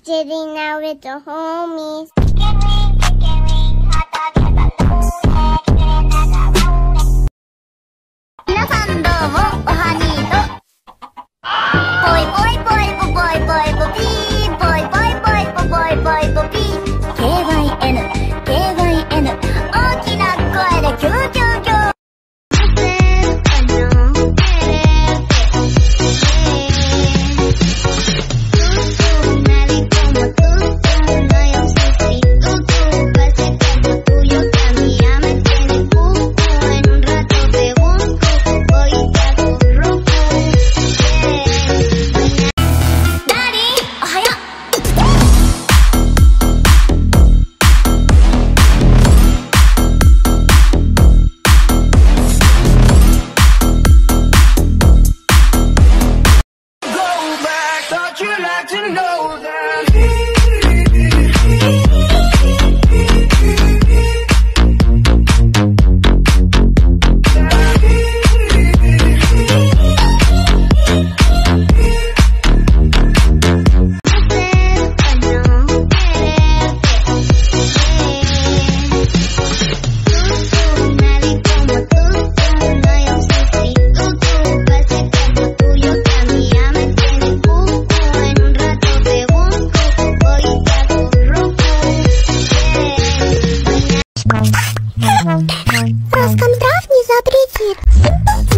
Sitting out with the homies. thịt